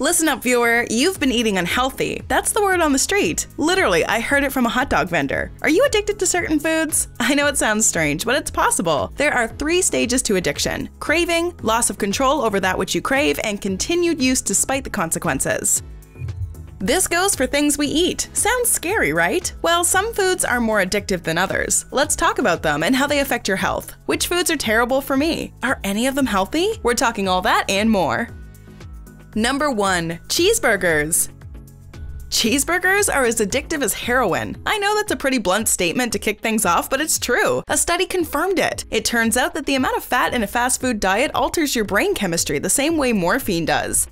Listen up, viewer, you've been eating unhealthy. That's the word on the street. Literally, I heard it from a hot dog vendor. Are you addicted to certain foods? I know it sounds strange, but it's possible. There are three stages to addiction craving, loss of control over that which you crave, and continued use despite the consequences. This goes for things we eat. Sounds scary, right? Well, some foods are more addictive than others. Let's talk about them and how they affect your health. Which foods are terrible for me? Are any of them healthy? We're talking all that and more. Number 1. Cheeseburgers. Cheeseburgers are as addictive as heroin. I know that's a pretty blunt statement to kick things off, but it's true. A study confirmed it. It turns out that the amount of fat in a fast food diet alters your brain chemistry the same way morphine does.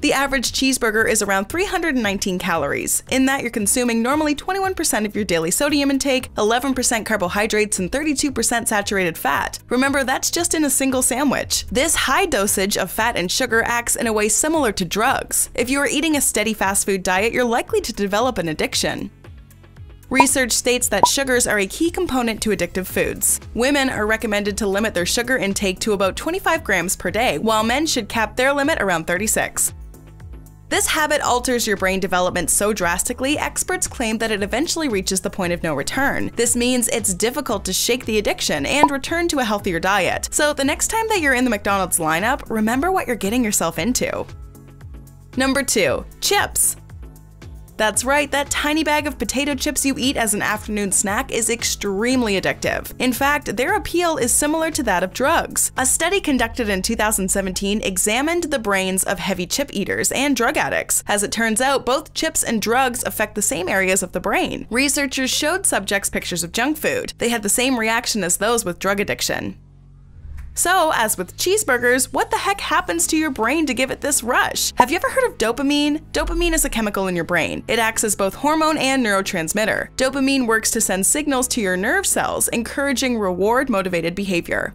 The average cheeseburger is around 319 calories. In that, you're consuming normally 21% of your daily sodium intake, 11% carbohydrates, and 32% saturated fat. Remember, that's just in a single sandwich. This high dosage of fat and sugar acts in a way similar to drugs. If you are eating a steady fast food diet, you're likely to develop an addiction. Research states that sugars are a key component to addictive foods. Women are recommended to limit their sugar intake to about 25 grams per day, while men should cap their limit around 36. This habit alters your brain development so drastically, experts claim that it eventually reaches the point of no return. This means it's difficult to shake the addiction and return to a healthier diet. So the next time that you're in the McDonald's lineup, remember what you're getting yourself into. Number 2. Chips. That's right, that tiny bag of potato chips you eat as an afternoon snack is extremely addictive. In fact, their appeal is similar to that of drugs. A study conducted in 2017 examined the brains of heavy chip eaters and drug addicts. As it turns out, both chips and drugs affect the same areas of the brain. Researchers showed subjects pictures of junk food. They had the same reaction as those with drug addiction. So, as with cheeseburgers, what the heck happens to your brain to give it this rush? Have you ever heard of dopamine? Dopamine is a chemical in your brain. It acts as both hormone and neurotransmitter. Dopamine works to send signals to your nerve cells, encouraging reward motivated behavior.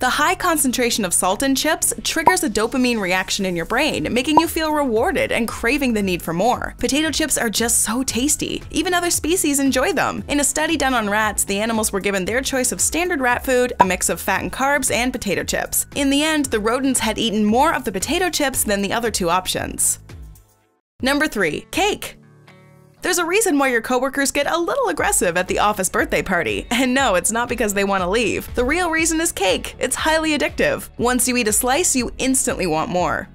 The high concentration of salt in chips triggers a dopamine reaction in your brain, making you feel rewarded and craving the need for more. Potato chips are just so tasty. Even other species enjoy them. In a study done on rats, the animals were given their choice of standard rat food, a mix of fat and carbs, and potato chips. In the end, the rodents had eaten more of the potato chips than the other two options. Number 3. Cake. There's a reason why your coworkers get a little aggressive at the office birthday party. And no, it's not because they want to leave. The real reason is cake. It's highly addictive. Once you eat a slice, you instantly want more.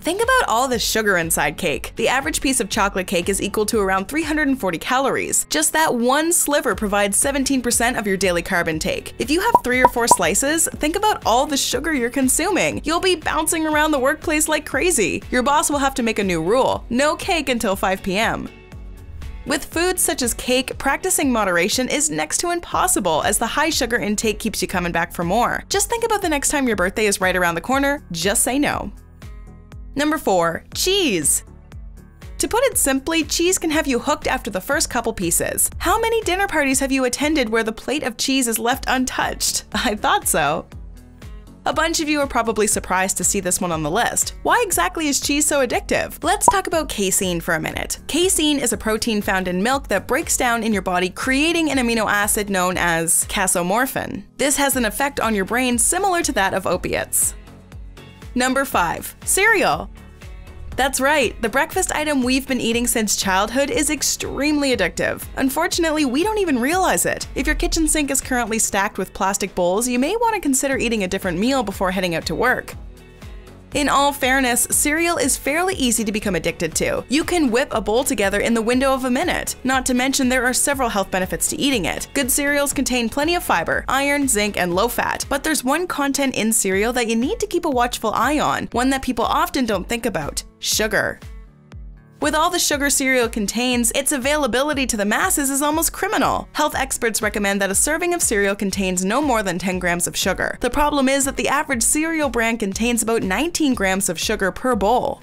Think about all the sugar inside cake. The average piece of chocolate cake is equal to around 340 calories. Just that one sliver provides 17% of your daily carb intake. If you have three or four slices, think about all the sugar you're consuming. You'll be bouncing around the workplace like crazy. Your boss will have to make a new rule no cake until 5 p.m. With foods such as cake, practicing moderation is next to impossible as the high sugar intake keeps you coming back for more. Just think about the next time your birthday is right around the corner, just say no. Number 4. Cheese. To put it simply, cheese can have you hooked after the first couple pieces. How many dinner parties have you attended where the plate of cheese is left untouched? I thought so. A bunch of you are probably surprised to see this one on the list. Why exactly is cheese so addictive? Let's talk about casein for a minute. Casein is a protein found in milk that breaks down in your body, creating an amino acid known as casomorphin. This has an effect on your brain similar to that of opiates. Number 5. Cereal. That's right, the breakfast item we've been eating since childhood is extremely addictive. Unfortunately, we don't even realize it. If your kitchen sink is currently stacked with plastic bowls, you may want to consider eating a different meal before heading out to work. In all fairness, cereal is fairly easy to become addicted to. You can whip a bowl together in the window of a minute. Not to mention there are several health benefits to eating it. Good cereals contain plenty of fiber, iron, zinc, and low fat. But there's one content in cereal that you need to keep a watchful eye on, one that people often don't think about sugar. With all the sugar cereal contains, its availability to the masses is almost criminal. Health experts recommend that a serving of cereal contains no more than 10 grams of sugar. The problem is that the average cereal brand contains about 19 grams of sugar per bowl.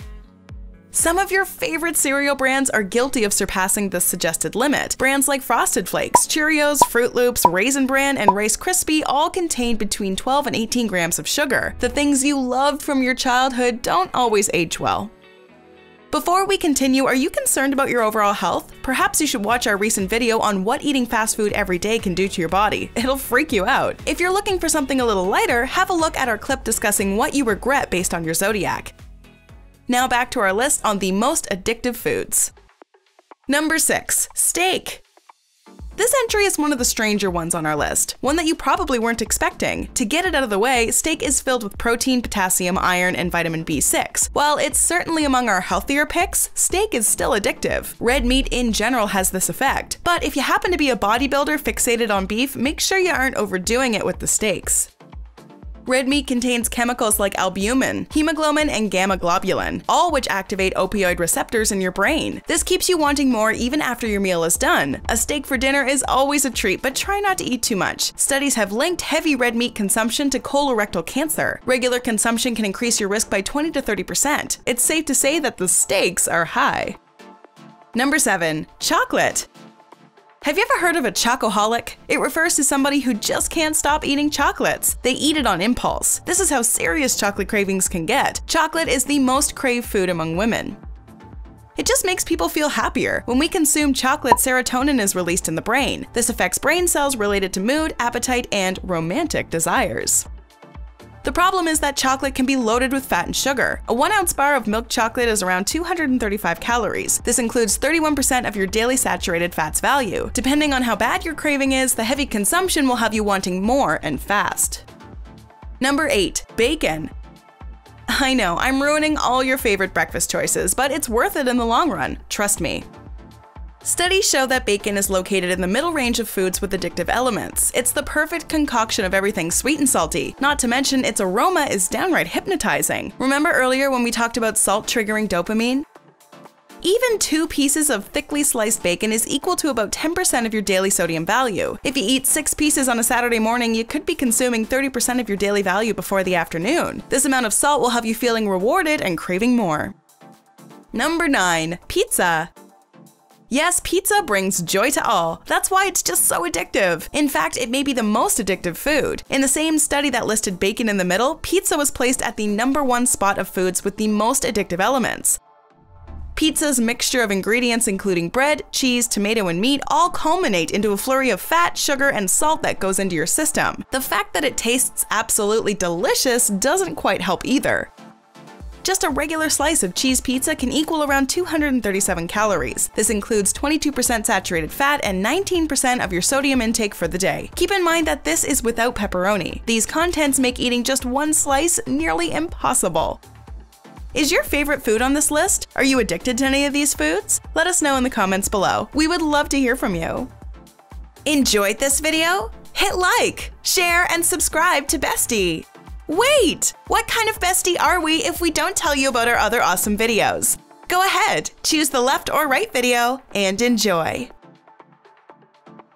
Some of your favorite cereal brands are guilty of surpassing the suggested limit. Brands like Frosted Flakes, Cheerios, Froot Loops, Raisin Bran, and Rice Krispie all contain between 12 and 18 grams of sugar. The things you loved from your childhood don't always age well. Before we continue, are you concerned about your overall health? Perhaps you should watch our recent video on what eating fast food every day can do to your body. It'll freak you out. If you're looking for something a little lighter, have a look at our clip discussing what you regret based on your zodiac. Now back to our list on the most addictive foods. Number 6. Steak. This entry is one of the stranger ones on our list, one that you probably weren't expecting. To get it out of the way, steak is filled with protein, potassium, iron, and vitamin B6. While it's certainly among our healthier picks, steak is still addictive. Red meat in general has this effect, but if you happen to be a bodybuilder fixated on beef, make sure you aren't overdoing it with the steaks. Red meat contains chemicals like albumin, hemoglobin, and gamma globulin, all which activate opioid receptors in your brain. This keeps you wanting more even after your meal is done. A steak for dinner is always a treat, but try not to eat too much. Studies have linked heavy red meat consumption to colorectal cancer. Regular consumption can increase your risk by 20 to 30%. It's safe to say that the stakes are high. Number 7. Chocolate. Have you ever heard of a chocoholic? It refers to somebody who just can't stop eating chocolates. They eat it on impulse. This is how serious chocolate cravings can get. Chocolate is the most craved food among women. It just makes people feel happier. When we consume chocolate, serotonin is released in the brain. This affects brain cells related to mood, appetite, and romantic desires. The problem is that chocolate can be loaded with fat and sugar. A 1 ounce bar of milk chocolate is around 235 calories. This includes 31% of your daily saturated fats value. Depending on how bad your craving is, the heavy consumption will have you wanting more and fast. Number 8. Bacon. I know, I'm ruining all your favorite breakfast choices, but it's worth it in the long run, trust me. Studies show that bacon is located in the middle range of foods with addictive elements. It's the perfect concoction of everything sweet and salty, not to mention its aroma is downright hypnotizing. Remember earlier when we talked about salt triggering dopamine? Even two pieces of thickly sliced bacon is equal to about 10% of your daily sodium value. If you eat six pieces on a Saturday morning, you could be consuming 30% of your daily value before the afternoon. This amount of salt will have you feeling rewarded and craving more. Number 9. Pizza. Yes, pizza brings joy to all. That's why it's just so addictive. In fact, it may be the most addictive food. In the same study that listed bacon in the middle, pizza was placed at the number one spot of foods with the most addictive elements. Pizza's mixture of ingredients, including bread, cheese, tomato, and meat, all culminate into a flurry of fat, sugar, and salt that goes into your system. The fact that it tastes absolutely delicious doesn't quite help either. Just a regular slice of cheese pizza can equal around 237 calories. This includes 22% saturated fat and 19% of your sodium intake for the day. Keep in mind that this is without pepperoni. These contents make eating just one slice nearly impossible. Is your favorite food on this list? Are you addicted to any of these foods? Let us know in the comments below. We would love to hear from you. Enjoyed this video? Hit like, share, and subscribe to Bestie. Wait! What kind of bestie are we if we don't tell you about our other awesome videos? Go ahead, choose the left or right video, and enjoy.